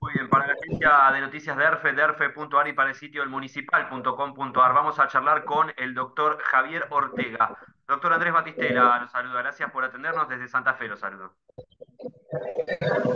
Muy bien, para la agencia de noticias de ERFE, derfe.ar y para el sitio elmunicipal.com.ar vamos a charlar con el doctor Javier Ortega. Doctor Andrés Batistela, los saluda. Gracias por atendernos desde Santa Fe, los saludo.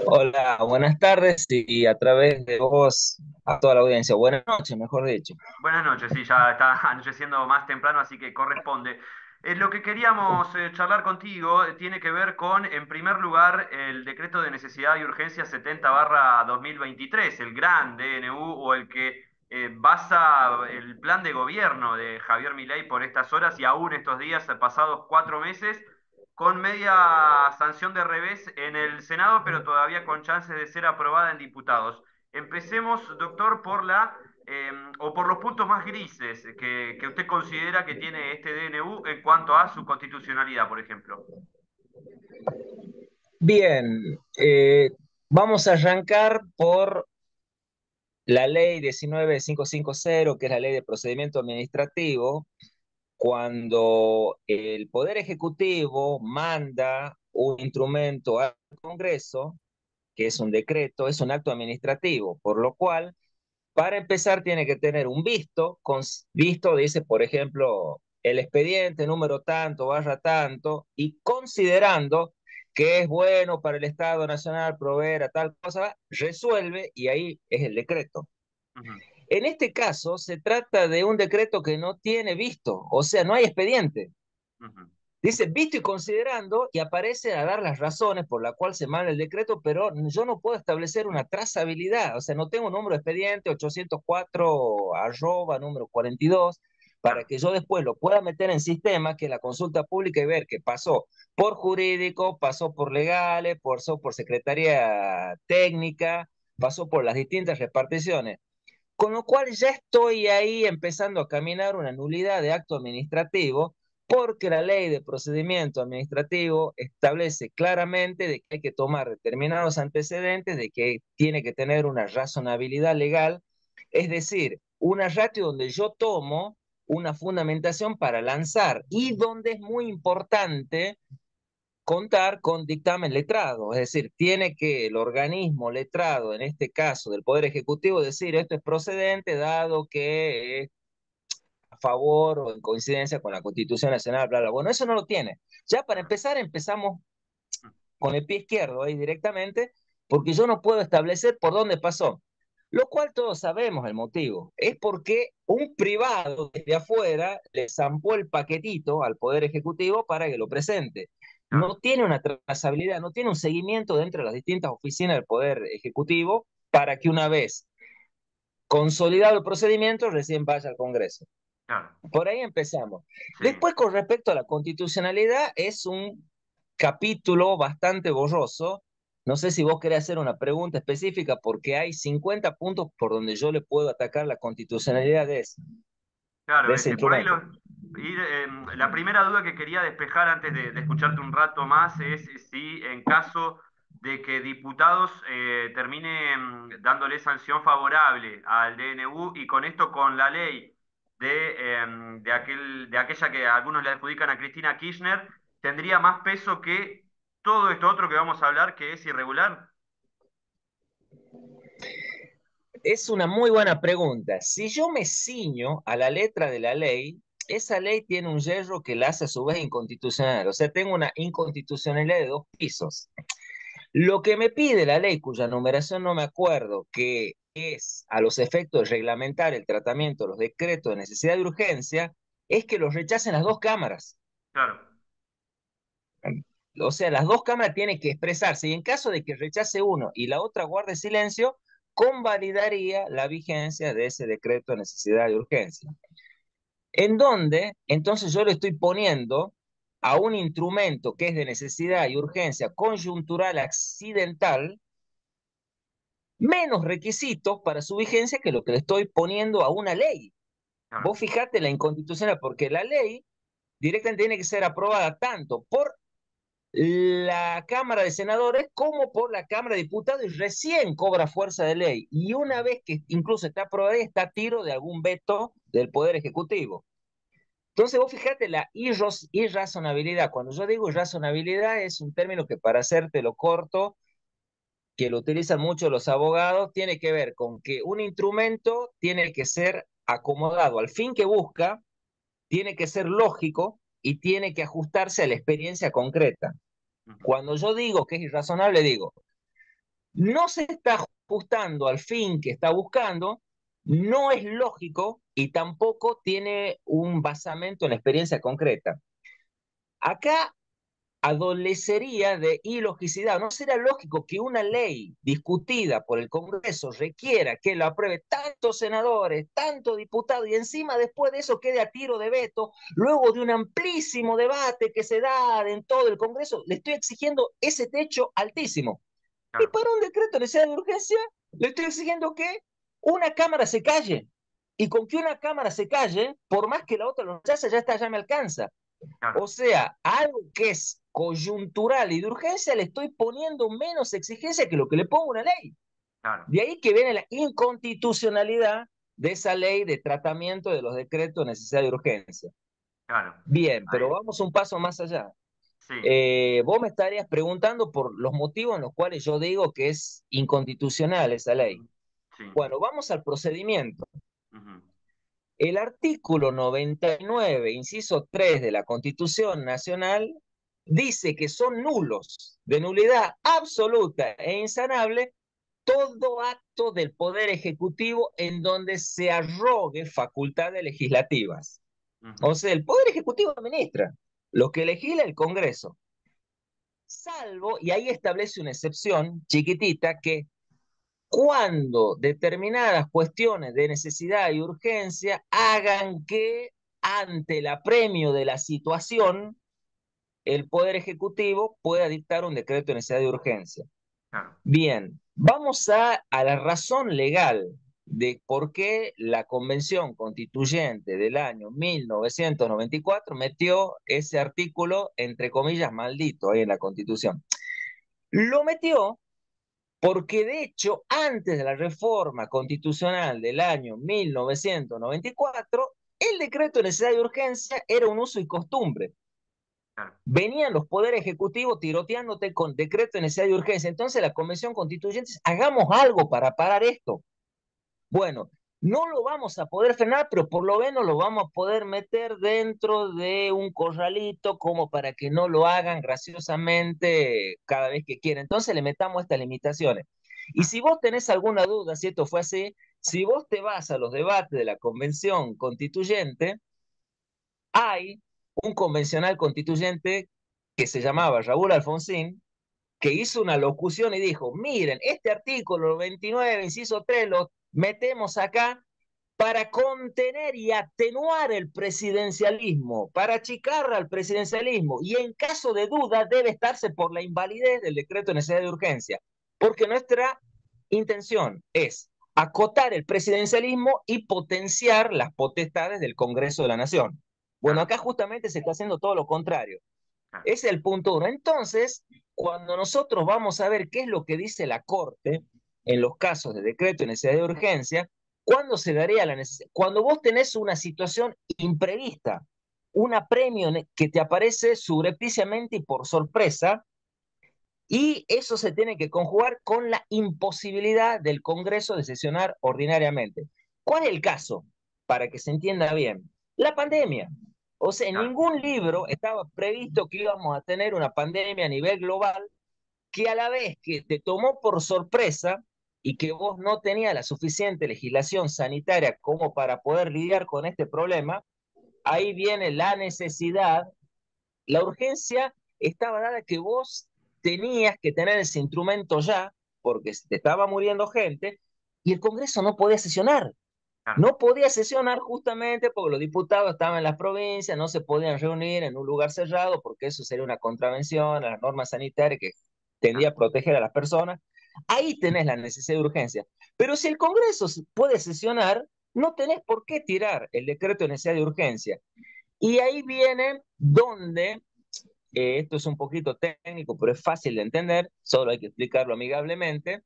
Hola, buenas tardes y a través de vos a toda la audiencia. Buenas noches, mejor dicho. Buenas noches, sí, ya está anocheciendo más temprano, así que corresponde. Eh, lo que queríamos eh, charlar contigo eh, tiene que ver con, en primer lugar, el decreto de necesidad y urgencia 70-2023, el gran DNU o el que basa el plan de gobierno de Javier Milei por estas horas y aún estos días, pasados cuatro meses, con media sanción de revés en el Senado, pero todavía con chances de ser aprobada en diputados. Empecemos, doctor, por la Em, o por los puntos más grises que, usted considera que tiene este DNU en cuanto a su constitucionalidad, por ejemplo. Bien, eh, vamos a arrancar por la ley 19550, que es la ley de procedimiento administrativo, cuando el Poder Ejecutivo manda un instrumento al Congreso, que es un decreto, es un acto administrativo, por lo cual para empezar, tiene que tener un visto. Con visto dice, por ejemplo, el expediente número tanto, barra tanto, y considerando que es bueno para el Estado Nacional proveer a tal cosa, resuelve y ahí es el decreto. En este caso, se trata de un decreto que no tiene visto, o sea, no hay expediente. Dice, visto y considerando, y aparece a dar las razones por las cuales se manda el decreto, pero yo no puedo establecer una trazabilidad, o sea, no tengo un número de expediente 804 arroba número 42, para que yo después lo pueda meter en sistema, que la consulta pública y ver qué pasó por jurídico, pasó por legales, pasó por secretaría técnica, pasó por las distintas reparticiones. Con lo cual ya estoy ahí empezando a caminar una nulidad de acto administrativo porque la ley de procedimiento administrativo establece claramente de que hay que tomar determinados antecedentes, de que tiene que tener una razonabilidad legal, es decir, una ratio donde yo tomo una fundamentación para lanzar y donde es muy importante contar con dictamen letrado, es decir, tiene que el organismo letrado, en este caso del Poder Ejecutivo, decir esto es procedente dado que favor o en coincidencia con la Constitución Nacional, bla, bla. Bueno, eso no lo tiene. Ya para empezar, empezamos con el pie izquierdo ahí directamente, porque yo no puedo establecer por dónde pasó. Lo cual todos sabemos el motivo. Es porque un privado desde afuera le zampó el paquetito al Poder Ejecutivo para que lo presente. No tiene una trazabilidad, no tiene un seguimiento dentro de las distintas oficinas del Poder Ejecutivo para que una vez consolidado el procedimiento recién vaya al Congreso. Por ahí empezamos. Después, con respecto a la constitucionalidad, es un capítulo bastante borroso. No sé si vos querés hacer una pregunta específica, porque hay 50 puntos por donde yo le puedo atacar la constitucionalidad de ese. Claro, em, la primera duda que quería despejar antes de, escucharte un rato más es si en caso de que diputados eh, terminen dándole sanción favorable al DNU y con esto con la ley de, em, de, aquel, de aquella que algunos le adjudican a Cristina Kirchner, tendría más peso que todo esto otro que vamos a hablar que es irregular? Es una muy buena pregunta. Si yo me ciño a la letra de la ley, esa ley tiene un hierro que la hace a su vez inconstitucional. O sea, tengo una inconstitucionalidad de dos pisos. Lo que me pide la ley, cuya numeración no me acuerdo, que es a los efectos de reglamentar el tratamiento de los decretos de necesidad de urgencia, es que los rechacen las dos cámaras. Claro. O sea, las dos cámaras tienen que expresarse y en caso de que rechace uno y la otra guarde silencio, convalidaría la vigencia de ese decreto de necesidad de urgencia. En donde, entonces yo le estoy poniendo a un instrumento que es de necesidad y urgencia conjuntural accidental, menos requisitos para su vigencia que lo que le estoy poniendo a una ley. Vos fijate la inconstitucional, porque la ley directamente tiene que ser aprobada tanto por la Cámara de Senadores como por la Cámara de Diputados y recién cobra fuerza de ley. Y una vez que incluso está aprobada, está a tiro de algún veto del Poder Ejecutivo. Entonces vos fijate la irrazonabilidad. Cuando yo digo irrazonabilidad es un término que para hacértelo corto que lo utilizan mucho los abogados, tiene que ver con que un instrumento tiene que ser acomodado al fin que busca, tiene que ser lógico y tiene que ajustarse a la experiencia concreta. Cuando yo digo que es irrazonable, digo, no se está ajustando al fin que está buscando, no es lógico y tampoco tiene un basamento en la experiencia concreta. Acá adolecería de ilogicidad. ¿No será lógico que una ley discutida por el Congreso requiera que lo apruebe tantos senadores, tantos diputados y encima después de eso quede a tiro de veto, luego de un amplísimo debate que se da en todo el Congreso? Le estoy exigiendo ese techo altísimo. Y para un decreto de necesidad de urgencia, le estoy exigiendo que una Cámara se calle. Y con que una Cámara se calle, por más que la otra lo rechace, ya está, ya me alcanza. O sea, algo que es coyuntural y de urgencia le estoy poniendo menos exigencia que lo que le pongo una ley. De ahí que viene la inconstitucionalidad de esa ley de tratamiento de los decretos de necesidad de urgencia. Bien, pero vamos un paso más allá. Eh, vos me estarías preguntando por los motivos en los cuales yo digo que es inconstitucional esa ley. Bueno, vamos al procedimiento. El artículo 99, inciso 3 de la Constitución Nacional, dice que son nulos, de nulidad absoluta e insanable, todo acto del Poder Ejecutivo en donde se arrogue facultades legislativas. O sea, el Poder Ejecutivo administra, lo que legisla el Congreso. Salvo, y ahí establece una excepción chiquitita, que cuando determinadas cuestiones de necesidad y urgencia hagan que ante el apremio de la situación, el Poder Ejecutivo pueda dictar un decreto de necesidad de urgencia. Bien, vamos a, a la razón legal de por qué la Convención Constituyente del año 1994 metió ese artículo, entre comillas, maldito ahí en la Constitución. Lo metió porque de hecho, antes de la reforma constitucional del año 1994, el decreto de necesidad de urgencia era un uso y costumbre. Venían los poderes ejecutivos tiroteándote con decreto de necesidad de urgencia. Entonces la Convención Constituyente, hagamos algo para parar esto. Bueno, no lo vamos a poder frenar, pero por lo menos lo vamos a poder meter dentro de un corralito como para que no lo hagan graciosamente cada vez que quieran. Entonces le metamos estas limitaciones. Y si vos tenés alguna duda si esto fue así, si vos te vas a los debates de la convención constituyente, hay un convencional constituyente que se llamaba Raúl Alfonsín, que hizo una locución y dijo, miren, este artículo 29, inciso 3, lo metemos acá para contener y atenuar el presidencialismo, para achicar al presidencialismo, y en caso de duda debe estarse por la invalidez del decreto de necesidad de urgencia, porque nuestra intención es acotar el presidencialismo y potenciar las potestades del Congreso de la Nación. Bueno, acá justamente se está haciendo todo lo contrario. Ese es el punto uno. Entonces, cuando nosotros vamos a ver qué es lo que dice la Corte, en los casos de decreto de necesidad de urgencia, ¿cuándo se daría la necesidad? Cuando vos tenés una situación imprevista, un apremio que te aparece subrepticiamente y por sorpresa, y eso se tiene que conjugar con la imposibilidad del Congreso de sesionar ordinariamente. ¿Cuál es el caso? Para que se entienda bien. La pandemia. O sea, en ningún libro estaba previsto que íbamos a tener una pandemia a nivel global que a la vez que te tomó por sorpresa, y que vos no tenías la suficiente legislación sanitaria como para poder lidiar con este problema, ahí viene la necesidad, la urgencia estaba dada que vos tenías que tener ese instrumento ya, porque te estaba muriendo gente, y el Congreso no podía sesionar. No podía sesionar justamente porque los diputados estaban en las provincias, no se podían reunir en un lugar cerrado porque eso sería una contravención a las normas sanitarias que tendría a proteger a las personas. Ahí tenés la necesidad de urgencia. Pero si el Congreso puede sesionar, no tenés por qué tirar el decreto de necesidad de urgencia. Y ahí viene donde, eh, esto es un poquito técnico, pero es fácil de entender, solo hay que explicarlo amigablemente,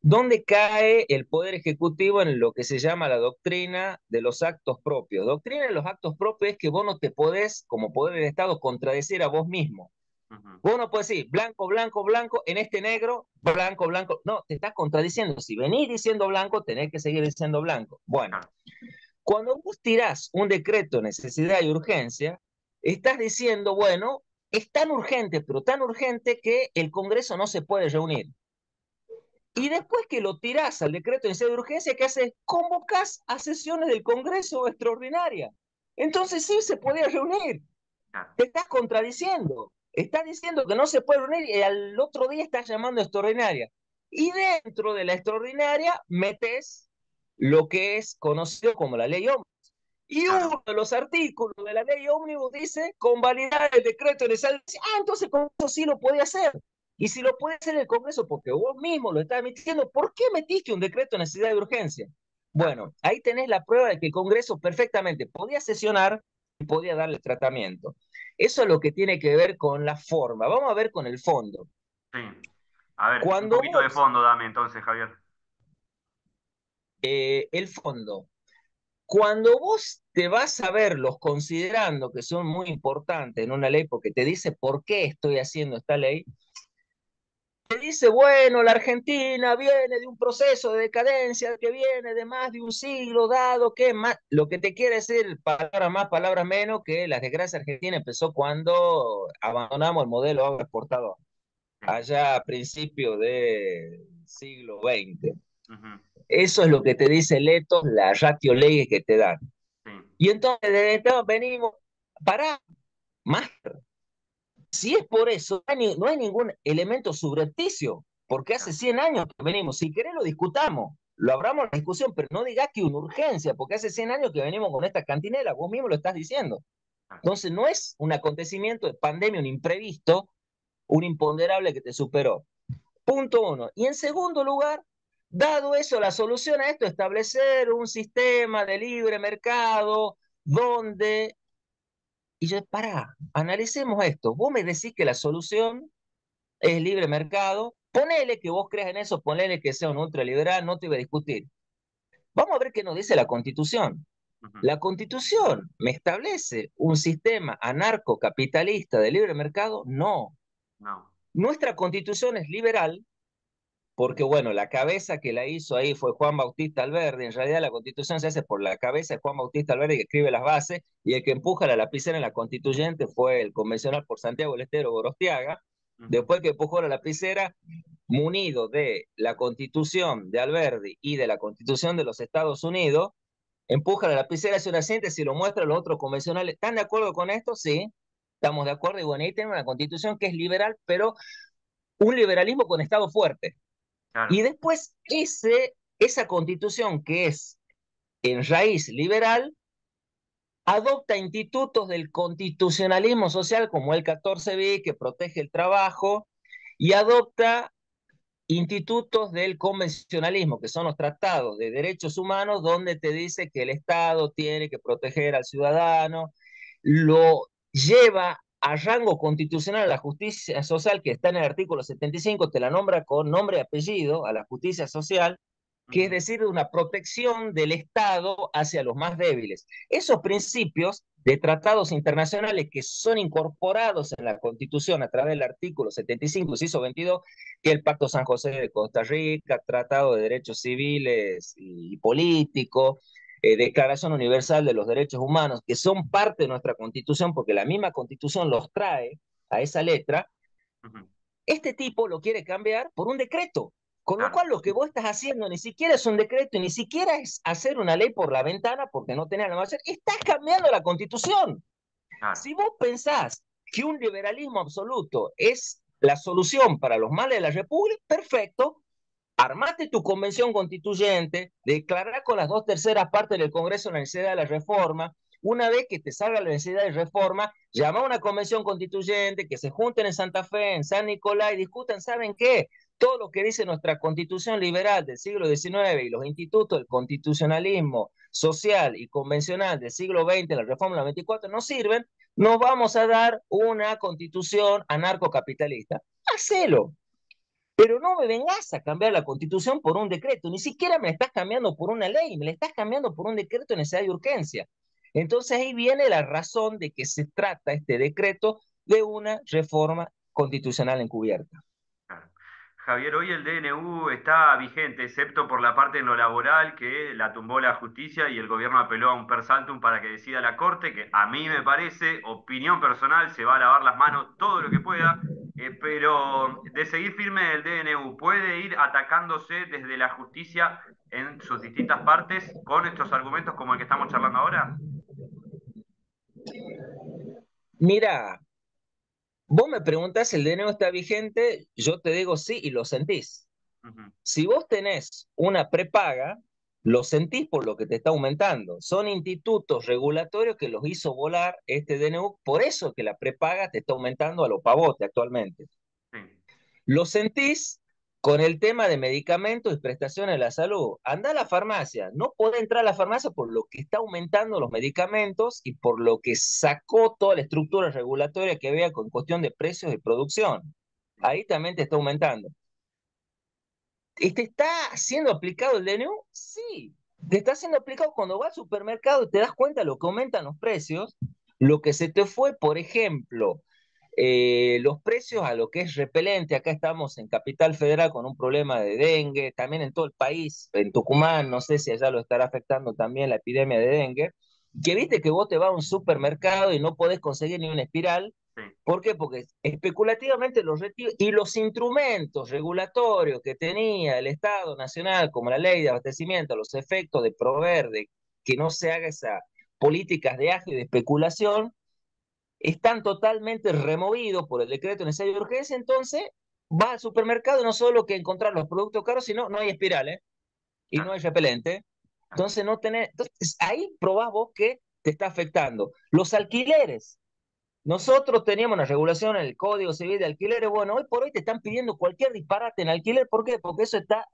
donde cae el Poder Ejecutivo en lo que se llama la doctrina de los actos propios. Doctrina de los actos propios es que vos no te podés, como Poder del Estado, contradecir a vos mismo. Vos no puedes decir blanco, blanco, blanco, en este negro, blanco, blanco. No, te estás contradiciendo. Si venís diciendo blanco, tenés que seguir diciendo blanco. Bueno, cuando vos tirás un decreto de necesidad y urgencia, estás diciendo, bueno, es tan urgente, pero tan urgente que el Congreso no se puede reunir. Y después que lo tirás al decreto de necesidad de urgencia, ¿qué haces? Convocas a sesiones del Congreso extraordinaria. Entonces sí se podía reunir. Te estás contradiciendo. Estás diciendo que no se puede reunir y al otro día estás llamando extraordinaria. Y dentro de la extraordinaria metes lo que es conocido como la ley ómnibus. Y uno de los artículos de la ley ómnibus dice convalidar el decreto de necesidad. Ah, entonces con eso sí lo puede hacer. Y si lo puede hacer el Congreso porque vos mismo lo estás emitiendo, ¿por qué metiste un decreto de necesidad de urgencia? Bueno, ahí tenés la prueba de que el Congreso perfectamente podía sesionar y podía darle tratamiento. Eso es lo que tiene que ver con la forma. Vamos a ver con el fondo. Sí. A ver, un poquito de fondo dame entonces, Javier. Eh, el fondo. Cuando vos te vas a verlos considerando que son muy importantes en una ley porque te dice por qué estoy haciendo esta ley, te dice, bueno, la Argentina viene de un proceso de decadencia que viene de más de un siglo dado, que más, lo que te quiere decir, palabras más, palabras menos, que la desgracia argentina empezó cuando abandonamos el modelo agroexportador, allá a principios del siglo XX. Eso es lo que te dice Leto, la ratio ley que te dan. Y entonces, desde entonces venimos, para, más si es por eso, no hay ningún elemento subrepticio, porque hace 100 años que venimos. Si querés lo discutamos, lo abramos la discusión, pero no digas que una urgencia, porque hace 100 años que venimos con esta cantinela, vos mismo lo estás diciendo. Entonces no es un acontecimiento de pandemia, un imprevisto, un imponderable que te superó. Punto uno. Y en segundo lugar, dado eso, la solución a esto es establecer un sistema de libre mercado donde y yo, para, analicemos esto. Vos me decís que la solución es libre mercado. Ponele que vos creas en eso, ponele que sea un ultraliberal, no te voy a discutir. Vamos a ver qué nos dice la Constitución. La Constitución me establece un sistema anarcocapitalista de libre mercado. No. no. Nuestra Constitución es liberal, porque bueno, la cabeza que la hizo ahí fue Juan Bautista Alberdi, en realidad la constitución se hace por la cabeza de Juan Bautista Alberdi que escribe las bases, y el que empuja la lapicera en la constituyente fue el convencional por Santiago del Estero Gorostiaga, después que empujó la lapicera, munido de la constitución de Alberdi y de la constitución de los Estados Unidos, empuja la lapicera, hace una síntesis y lo muestra a los otros convencionales. ¿Están de acuerdo con esto? Sí, estamos de acuerdo, y bueno, ahí tenemos una constitución que es liberal, pero un liberalismo con Estado fuerte. Y después ese, esa constitución que es en raíz liberal, adopta institutos del constitucionalismo social como el 14b que protege el trabajo y adopta institutos del convencionalismo, que son los tratados de derechos humanos, donde te dice que el Estado tiene que proteger al ciudadano, lo lleva a rango constitucional la justicia social que está en el artículo 75, te la nombra con nombre y apellido a la justicia social, que es decir, una protección del Estado hacia los más débiles. Esos principios de tratados internacionales que son incorporados en la Constitución a través del artículo 75, inciso 22, que el Pacto San José de Costa Rica, Tratado de Derechos Civiles y Políticos, eh, Declaración Universal de los Derechos Humanos, que son parte de nuestra constitución, porque la misma constitución los trae a esa letra, este tipo lo quiere cambiar por un decreto. Con lo cual lo que vos estás haciendo ni siquiera es un decreto, ni siquiera es hacer una ley por la ventana porque no tenés nada más hacer, estás cambiando la constitución. Si vos pensás que un liberalismo absoluto es la solución para los males de la República, perfecto, armate tu convención constituyente, declarar con las dos terceras partes del Congreso la necesidad de la reforma, una vez que te salga la necesidad de reforma, llama a una convención constituyente, que se junten en Santa Fe, en San Nicolás y discutan, ¿saben qué? Todo lo que dice nuestra constitución liberal del siglo XIX y los institutos del constitucionalismo social y convencional del siglo XX, la reforma del 24, no sirven, nos vamos a dar una constitución anarcocapitalista. Hacelo, pero no me vengas a cambiar la constitución por un decreto, ni siquiera me la estás cambiando por una ley, me la estás cambiando por un decreto de necesidad de urgencia. Entonces ahí viene la razón de que se trata este decreto de una reforma constitucional encubierta. Javier, hoy el DNU está vigente, excepto por la parte en lo laboral que la tumbó la justicia y el gobierno apeló a un persaltum para que decida la Corte, que a mí me parece, opinión personal, se va a lavar las manos todo lo que pueda, eh, pero de seguir firme el DNU, ¿puede ir atacándose desde la justicia en sus distintas partes con estos argumentos como el que estamos charlando ahora? Mira, Vos me preguntás, ¿el DNU está vigente? Yo te digo sí y lo sentís. Si vos tenés una prepaga, lo sentís por lo que te está aumentando. Son institutos regulatorios que los hizo volar este DNU, por eso que la prepaga te está aumentando a lo pavote actualmente. Lo sentís con el tema de medicamentos y prestaciones de la salud. Anda a la farmacia, no puede entrar a la farmacia por lo que está aumentando los medicamentos y por lo que sacó toda la estructura regulatoria que había con cuestión de precios y producción. Ahí también te está aumentando. ¿Te está siendo aplicado el DNU? Sí, te está siendo aplicado cuando vas al supermercado y te das cuenta de lo que aumentan los precios. Lo que se te fue, por ejemplo, eh, los precios a lo que es repelente, acá estamos en Capital Federal con un problema de dengue, también en todo el país, en Tucumán, no sé si allá lo estará afectando también la epidemia de dengue, que viste que vos te vas a un supermercado y no podés conseguir ni una espiral. ¿Por qué? Porque especulativamente los y los instrumentos regulatorios que tenía el Estado Nacional, como la ley de abastecimiento, los efectos de proveer, de que no se haga esa políticas de aje y de especulación, están totalmente removidos por el decreto necesario de urgencia, entonces va al supermercado no solo que encontrar los productos caros, sino no hay espirales y no hay repelente. Entonces no tenés, entonces ahí probás vos que te está afectando. Los alquileres. Nosotros teníamos una regulación en el Código Civil de Alquileres. Bueno, hoy por hoy te están pidiendo cualquier disparate en alquiler. ¿Por qué? Porque eso está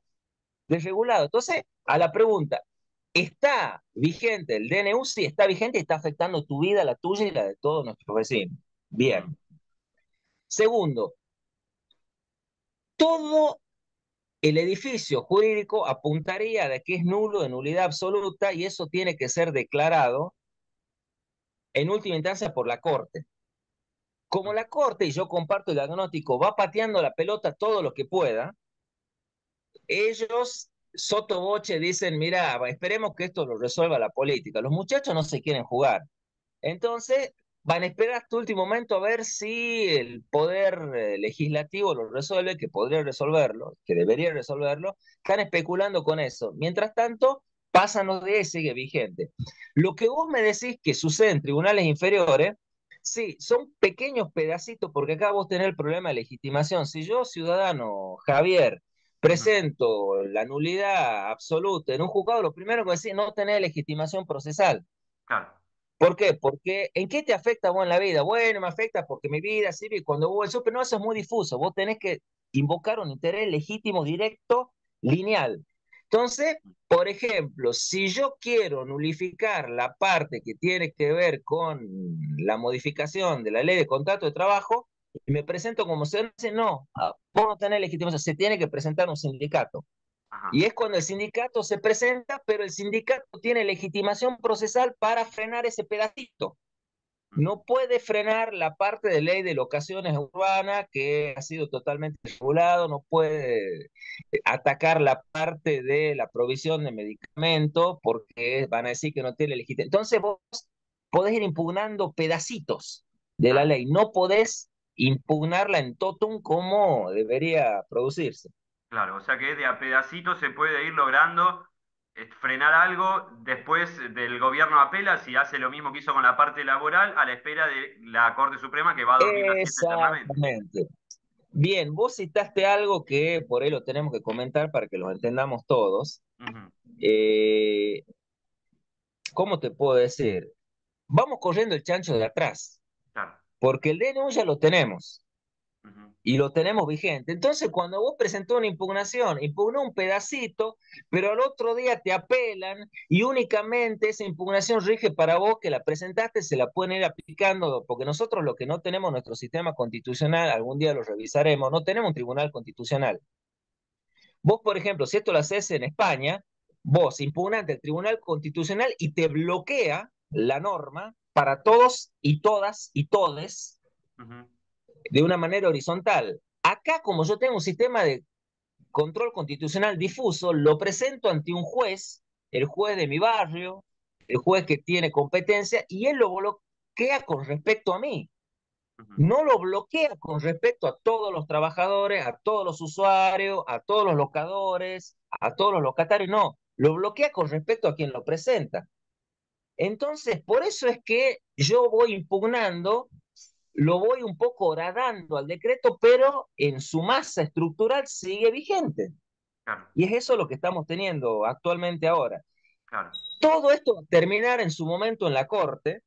desregulado. Entonces, a la pregunta, ¿Está vigente el DNU? Sí, está vigente y está afectando tu vida, la tuya y la de todos nuestros vecinos. Bien. Segundo, todo el edificio jurídico apuntaría de que es nulo, de nulidad absoluta, y eso tiene que ser declarado en última instancia por la Corte. Como la Corte, y yo comparto el diagnóstico, va pateando la pelota todo lo que pueda, ellos Boche dicen, mira, esperemos que esto lo resuelva la política. Los muchachos no se quieren jugar. Entonces, van a esperar hasta último momento a ver si el poder eh, legislativo lo resuelve, que podría resolverlo, que debería resolverlo. Están especulando con eso. Mientras tanto, pasan los días y sigue vigente. Lo que vos me decís que sucede en tribunales inferiores, sí, son pequeños pedacitos, porque acá vos tenés el problema de legitimación. Si yo, ciudadano Javier, presento la nulidad absoluta en un juzgado, lo primero que decir no tener legitimación procesal. Claro. ¿Por qué? Porque ¿en qué te afecta vos en la vida? Bueno, me afecta porque mi vida sirve cuando vos el súper, no, eso es muy difuso. Vos tenés que invocar un interés legítimo, directo, lineal. Entonces, por ejemplo, si yo quiero nulificar la parte que tiene que ver con la modificación de la ley de contrato de trabajo, me presento como se dice, no, ah, vos no tenés legitimación, se tiene que presentar un sindicato. Y es cuando el sindicato se presenta, pero el sindicato tiene legitimación procesal para frenar ese pedacito. No puede frenar la parte de ley de locaciones urbanas que ha sido totalmente regulado, no puede atacar la parte de la provisión de medicamentos porque van a decir que no tiene legitimación. Entonces vos podés ir impugnando pedacitos de la ley, no podés impugnarla en totum como debería producirse. Claro, o sea que de a pedacito se puede ir logrando eh, frenar algo, después del gobierno apela, si hace lo mismo que hizo con la parte laboral, a la espera de la Corte Suprema que va a dormir Exactamente. Bien, vos citaste algo que por ahí lo tenemos que comentar para que lo entendamos todos. Eh, ¿Cómo te puedo decir? Vamos corriendo el chancho de atrás. Porque el DNU ya lo tenemos y lo tenemos vigente. Entonces, cuando vos presentó una impugnación, impugnó un pedacito, pero al otro día te apelan y únicamente esa impugnación rige para vos que la presentaste, se la pueden ir aplicando, porque nosotros lo que no tenemos nuestro sistema constitucional, algún día lo revisaremos, no tenemos un tribunal constitucional. Vos, por ejemplo, si esto lo haces en España, vos impugnante el tribunal constitucional y te bloquea la norma para todos y todas y todes de una manera horizontal. Acá, como yo tengo un sistema de control constitucional difuso, lo presento ante un juez, el juez de mi barrio, el juez que tiene competencia, y él lo bloquea con respecto a mí. No lo bloquea con respecto a todos los trabajadores, a todos los usuarios, a todos los locadores, a todos los locatarios, no, lo bloquea con respecto a quien lo presenta. Entonces, por eso es que yo voy impugnando lo voy un poco horadando al decreto, pero en su masa estructural sigue vigente. Y es eso lo que estamos teniendo actualmente ahora. Todo esto va a terminar en su momento en la Corte.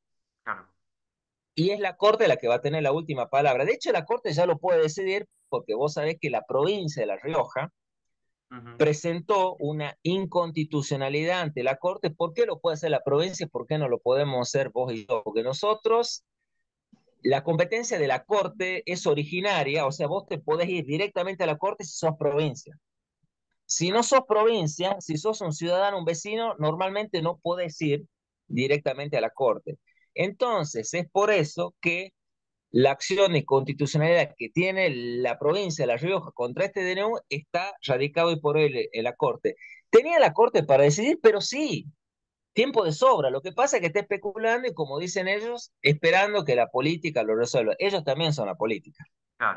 Y es la Corte la que va a tener la última palabra. De hecho, la Corte ya lo puede decidir porque vos sabés que la provincia de La Rioja presentó una inconstitucionalidad ante la Corte. ¿Por qué lo puede hacer la provincia por qué no lo podemos hacer vos y yo? Porque nosotros la competencia de la Corte es originaria, o sea, vos te podés ir directamente a la Corte si sos provincia. Si no sos provincia, si sos un ciudadano, un vecino, normalmente no podés ir directamente a la Corte. Entonces, es por eso que la acción de constitucionalidad que tiene la provincia de La Rioja contra este DNU está radicado hoy por él en la Corte. Tenía la Corte para decidir, pero sí, tiempo de sobra. Lo que pasa es que está especulando y, como dicen ellos, esperando que la política lo resuelva. Ellos también son la política.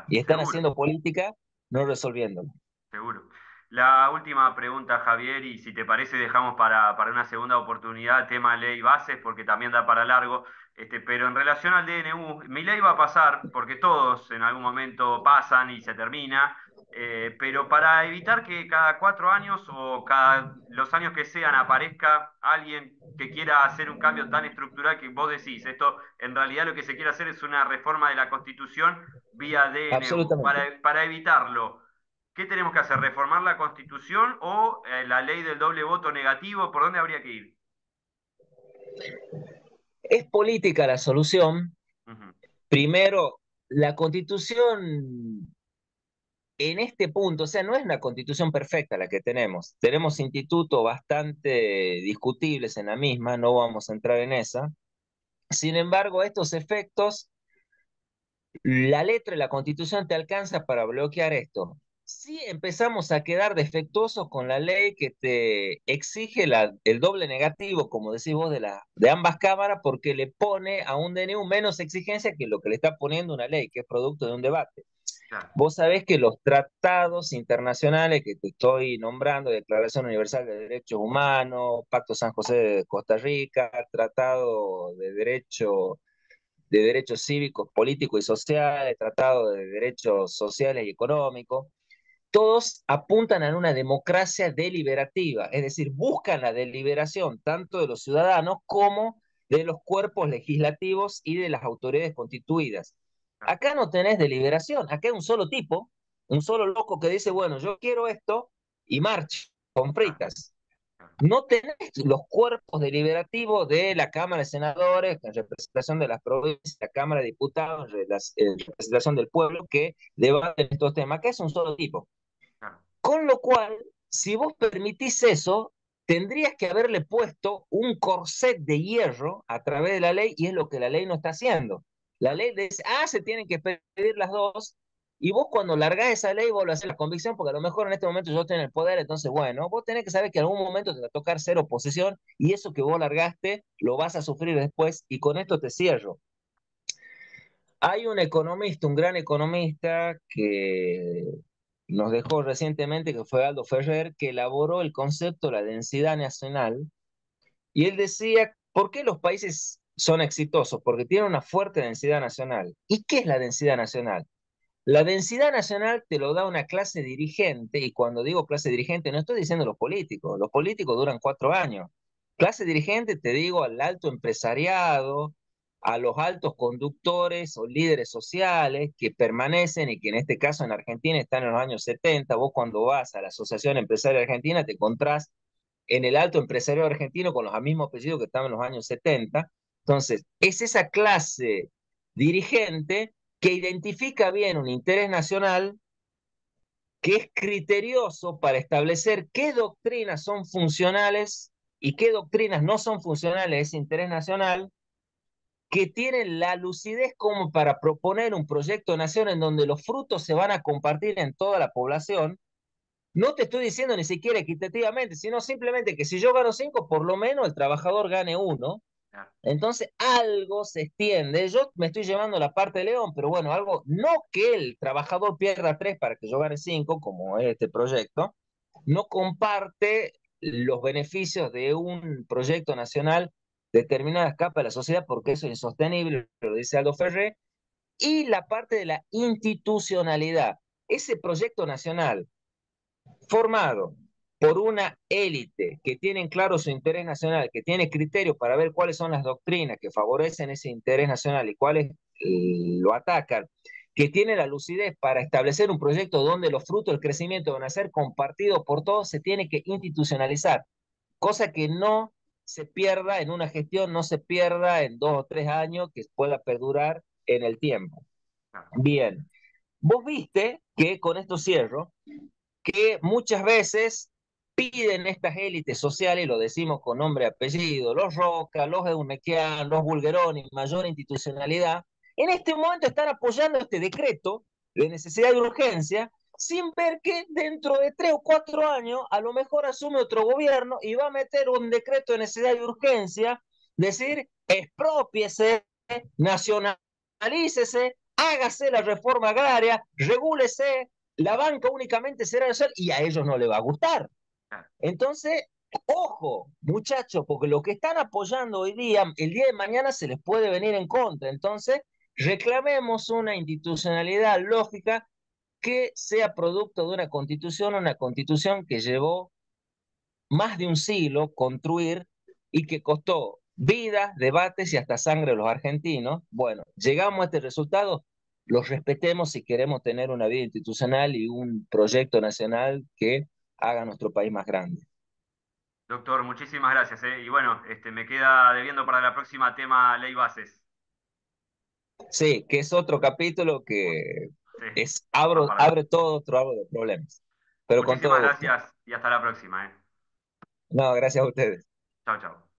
y están haciendo política, no resolviéndolo. Seguro. La última pregunta, Javier, y si te parece, dejamos para, para una segunda oportunidad tema ley bases, porque también da para largo. Este, pero en relación al DNU, mi ley va a pasar, porque todos en algún momento pasan y se termina, eh, pero para evitar que cada cuatro años o cada los años que sean aparezca alguien que quiera hacer un cambio tan estructural que vos decís, esto en realidad lo que se quiere hacer es una reforma de la Constitución vía DNU. Para, para evitarlo, ¿qué tenemos que hacer? ¿Reformar la Constitución o eh, la ley del doble voto negativo? ¿Por dónde habría que ir? Es política la solución. Primero, la Constitución en este punto, o sea, no es una constitución perfecta la que tenemos. Tenemos institutos bastante discutibles en la misma, no vamos a entrar en esa. Sin embargo, estos efectos, la letra de la constitución te alcanza para bloquear esto. Si empezamos a quedar defectuosos con la ley que te exige la, el doble negativo, como decís vos, de, la, de ambas cámaras, porque le pone a un DNU menos exigencia que lo que le está poniendo una ley, que es producto de un debate. Vos sabés que los tratados internacionales que te estoy nombrando, Declaración Universal de Derechos Humanos, Pacto San José de Costa Rica, Tratado de Derecho de Derechos Cívicos, Políticos y Sociales, Tratado de Derechos Sociales y Económicos, todos apuntan a una democracia deliberativa, es decir, buscan la deliberación tanto de los ciudadanos como de los cuerpos legislativos y de las autoridades constituidas. Acá no tenés deliberación, acá hay un solo tipo, un solo loco que dice, bueno, yo quiero esto y marcha con fritas. No tenés los cuerpos deliberativos de la Cámara de Senadores, en representación de las provincias, la Cámara de Diputados, en representación del pueblo, que debaten estos temas. Acá es un solo tipo. Con lo cual, si vos permitís eso, tendrías que haberle puesto un corset de hierro a través de la ley y es lo que la ley no está haciendo. La ley dice, ah, se tienen que pedir las dos, y vos cuando largás esa ley, vos lo haces la convicción, porque a lo mejor en este momento yo tengo el poder, entonces, bueno, vos tenés que saber que en algún momento te va a tocar ser oposición, y eso que vos largaste lo vas a sufrir después, y con esto te cierro. Hay un economista, un gran economista que nos dejó recientemente, que fue Aldo Ferrer, que elaboró el concepto de la densidad nacional, y él decía, ¿por qué los países son exitosos porque tienen una fuerte densidad nacional. ¿Y qué es la densidad nacional? La densidad nacional te lo da una clase dirigente, y cuando digo clase dirigente no estoy diciendo los políticos, los políticos duran cuatro años. Clase dirigente te digo al alto empresariado, a los altos conductores o líderes sociales que permanecen y que en este caso en Argentina están en los años 70. Vos cuando vas a la Asociación Empresaria Argentina te encontrás en el alto empresario argentino con los mismos apellidos que estaban en los años 70 entonces, es esa clase dirigente que identifica bien un interés nacional, que es criterioso para establecer qué doctrinas son funcionales y qué doctrinas no son funcionales a ese interés nacional, que tienen la lucidez como para proponer un proyecto de nación en donde los frutos se van a compartir en toda la población, no te estoy diciendo ni siquiera equitativamente, sino simplemente que si yo gano cinco, por lo menos el trabajador gane uno. Entonces algo se extiende. Yo me estoy llevando la parte de León, pero bueno, algo, no que el trabajador pierda tres para que yo gane cinco, como es este proyecto, no comparte los beneficios de un proyecto nacional determinada capa de la sociedad porque eso es insostenible, lo dice Aldo Ferré, y la parte de la institucionalidad. Ese proyecto nacional formado por una élite que tiene claro su interés nacional, que tiene criterios para ver cuáles son las doctrinas que favorecen ese interés nacional y cuáles eh, lo atacan, que tiene la lucidez para establecer un proyecto donde los frutos del crecimiento van a ser compartidos por todos, se tiene que institucionalizar, cosa que no se pierda en una gestión, no se pierda en dos o tres años, que pueda perdurar en el tiempo. Bien, vos viste que con esto cierro, que muchas veces piden estas élites sociales, lo decimos con nombre y apellido, los Roca, los Eumequian, los Bulgeroni, mayor institucionalidad, en este momento están apoyando este decreto de necesidad de urgencia sin ver que dentro de tres o cuatro años a lo mejor asume otro gobierno y va a meter un decreto de necesidad de urgencia, decir, expropiese, nacionalícese, hágase la reforma agraria, regúlese, la banca únicamente será nacional y a ellos no le va a gustar. Entonces, ojo, muchachos, porque lo que están apoyando hoy día, el día de mañana se les puede venir en contra. Entonces, reclamemos una institucionalidad lógica que sea producto de una constitución, una constitución que llevó más de un siglo construir y que costó vidas, debates y hasta sangre a los argentinos. Bueno, llegamos a este resultado, los respetemos si queremos tener una vida institucional y un proyecto nacional que haga nuestro país más grande. Doctor, muchísimas gracias. ¿eh? Y bueno, este, me queda debiendo para la próxima tema ley bases. Sí, que es otro capítulo que es, abro, abre todo otro árbol de problemas. Pero Muchísimas con todo gracias y hasta la próxima. ¿eh? No, gracias a ustedes. Chao, chao.